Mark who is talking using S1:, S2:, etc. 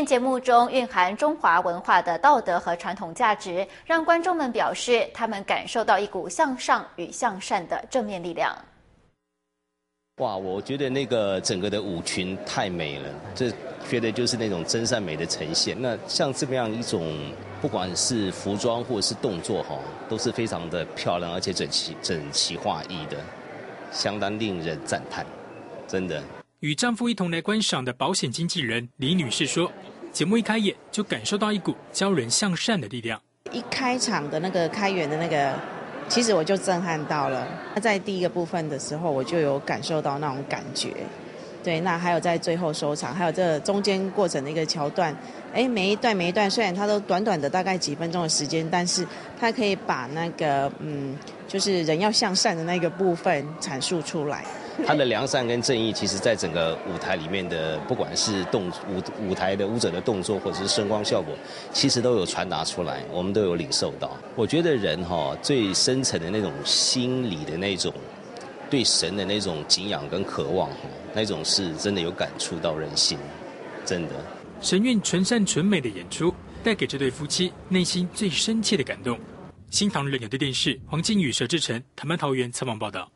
S1: 宴节目中蕴含中华文化的道德和传统价值，让观众们表示他们感受到一股向上与向善的正面力量。
S2: 哇，我觉得那个整个的舞裙太美了，这觉得就是那种真善美的呈现。那像这么样一种，不管是服装或者是动作哈，都是非常的漂亮，而且整齐整齐划一的，相当令人赞叹，真的。
S3: 与丈夫一同来观赏的保险经纪人李女士说：“节目一开演就感受到一股教人向善的力量。
S4: 一开场的那个开演的那个，其实我就震撼到了。那在第一个部分的时候，我就有感受到那种感觉。对，那还有在最后收场，还有这中间过程的一个桥段。哎，每一段每一段，虽然它都短短的大概几分钟的时间，但是它可以把那个嗯，就是人要向善的那个部分阐述出来。”
S2: 他的良善跟正义，其实在整个舞台里面的，不管是动舞舞台的舞者的动作，或者是声光效果，其实都有传达出来，我们都有领受到。我觉得人哈最深层的那种心理的那种对神的那种敬仰跟渴望，那种是真的有感触到人心，真的。
S3: 神韵纯善纯美的演出，带给这对夫妻内心最深切的感动。新唐人有的电视黄金宇、佘志成，台湾桃园采访报道。